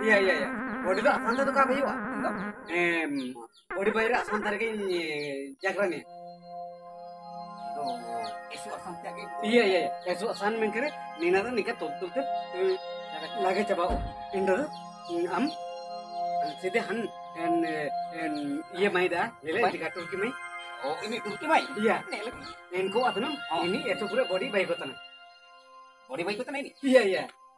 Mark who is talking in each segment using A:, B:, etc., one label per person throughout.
A: iya iya iya waktu
B: itu
A: asal itu kabe iwa eh waktu bayar asal
B: tadi kan jagran ya
A: iya iya iya esu asan mengkere nina tuh nikah tuh tuh tuh lagi coba indra am सीधे हम N N ये माई दा ले ले
B: तुर्की माई ओ इनी
A: तुर्की
B: माई या
A: इनको अपनम
B: इनी ये
C: तो पूरा बॉडी बाइक
A: होता ना बॉडी बाइक
C: होता नहीं या
A: या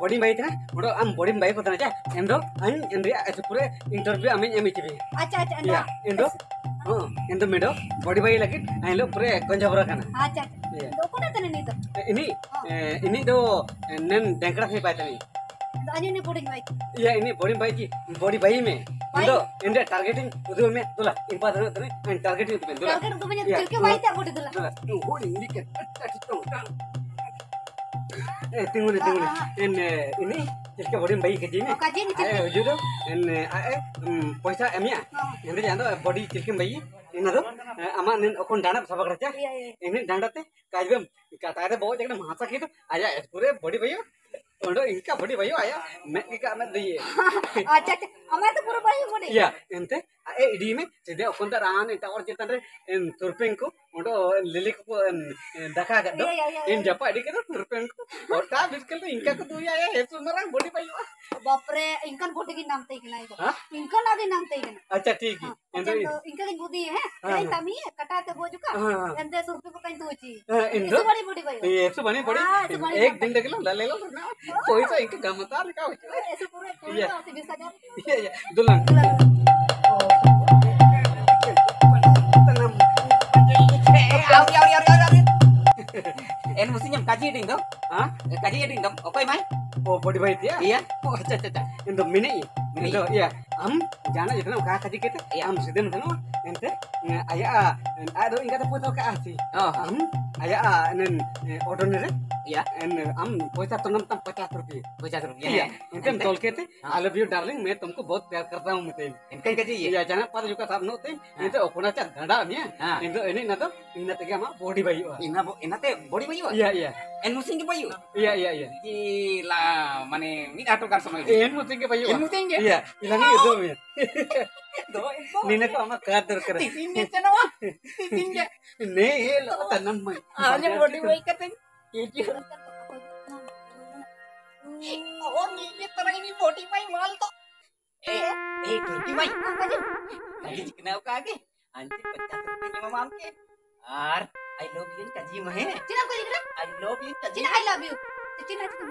A: बॉडी बाई थे बड़ो हम बॉडी बाई पता ना एम दो अन एम रे ऐसे पूरे इंटरव्यू हमें एम अच्छा
C: अच्छा
A: एम दो एम मेडो बॉडी बाई लगी आई लो पूरे
C: गंजाबरा खाना
A: अच्छा दो दो नन डेंकड़ा से
C: पाए तने अनि
A: या इनी बॉडी बाई की बॉडी बाई में दो इंडिया टारगेटिंग उदो में दोला इंपा दो तने टारगेटिंग दोला टारगेट
C: तो मैंने करके बाई
A: ते
C: बॉडी दोला दोला होली इंडिकेट अच्छा
A: अच्छा तू eh tunggu nih en ini इसके बॉडी बाई के जी में
C: Oh kajian ni
A: Ayo, judo, en ae, poisa emia, jangan tuh body chicken bayi, ini tuh, ama nen okon dana
C: Iya iya.
A: ini dana teh, kayak kata ada bawa jangan masa gitu, aja, pure body bayi, udah inka body bayi aja, mek ika mek deh,
C: Acha acha. Ama tu pura baik boleh.
A: iya, ente, ae idi me, jadi okon tar ahan itu orang cerita deh, en turpengku, biskel tuh inka ku tuh ya ya, itu merang body bayi,
C: Bapre, ingkan boleh ki nam tegi na itu.
A: Hah?
C: Ingkan lagi nam tegi na.
A: acha ठीक है,
C: Acha
A: ente,
C: ingkan ki budi hai.
A: हाँ,
C: Ini
A: हाँ।
C: tami kata te boju ka.
A: हाँ,
C: Ente surpi ko kain tu uci.
A: इंदो
C: Itu bari budi baik.
A: ये सब बने
C: हाँ, बने
A: एक दिन लगेला ला ले लो ना कोई तो एक गमता लिखा हो
C: si bisa jar.
A: ये ये दुल्हन
B: En mesti nyam kaji ding dong.
A: हाँ
B: Kaji ding dong. Oke, Mai.
A: वो बड़ी भाई थी
B: Iya.
A: ओ अच्छा अच्छा अच्छा इंदो मिनी
B: Mini.
A: इंदो या हम जाना जितना कहा कजी कहते
B: Iya.
A: हम सीधे में ना एंते आया आदो इनका तो पोतो का आसी
B: Oh,
A: हम आया नन ऑटो ने
B: iya.
A: एन हम पैसा तो नम तम पचास रुपये
B: Bocah terus.
A: iya इनके हम तोल के थे
B: हाँ।
A: आई लव यू डार्लिंग मैं तुमको बहुत प्यार करता हूँ मैं
B: Kan kaji ya.
A: iya jangan pada juga tak nutin itu opuna cak ganda nih
B: Ah.
A: itu ini nato ini tega mah body bayu
B: Ina bo, ina teh body bayu.
A: iya iya
B: En mesti ke bayu.
A: iya iya iya
B: Gila, mane mi atur kan sama itu.
A: ini muting ke bayu
B: En mesti ke.
A: iya ilangnya itu ya
B: Do,
A: nina ko ama kader kere
B: tisinnya cina wah. Tisinnya.
A: ne lo tanam mai
B: Hanya body bayu katanya. Iya. Oh, ini terang ini body bayu mal toh. Eh, eh, turki bayu.
C: Kaji.
B: Kaji kenapa kage? Anjir pecah rupiahnya mama angke. Ar, I love you kaji mah he.
C: Cina ko dikira.
B: I love you kaji.
C: Cina I love you. Cina itu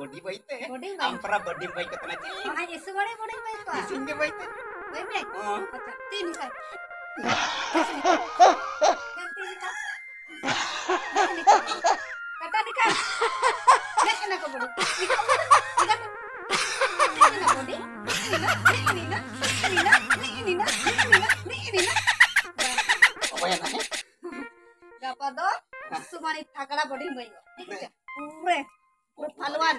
B: Body baik teh.
C: body baik.
B: Ampera body baik katanya sih.
C: Ah, itu bari body baik ka.
B: Sini baik teh.
C: Baik baik.
B: Oh.
C: Acha, तीन का kata nikah nak kena kau bodoh nikah nikah nikah kena bodoh ini nak ini nak ini nak ini nak ini nak
B: Apa yang nanya?
C: dapat doh sumani thakada bodoh bayi ठीक है पूरे पूरे फलवान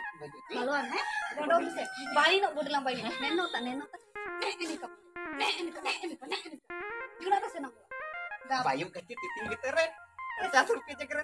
C: फलवान है बोडो से बारी no Bodla बारी नेनो ता नेनो ता ini kau ini kau ini kau ini kau gimana sih nak
B: Bayu kecil titik gitu re. Pecah rupiah cekre.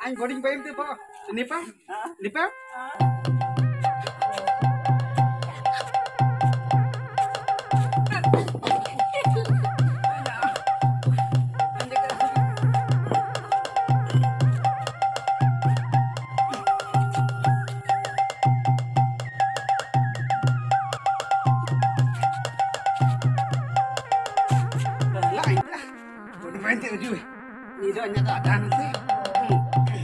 A: बनी ते का बाई की आइन बोर्डिंग बाई ते पा निपा निपा lain lah. Bodoh main tu juga. Ni tu hanya tak ada Peace.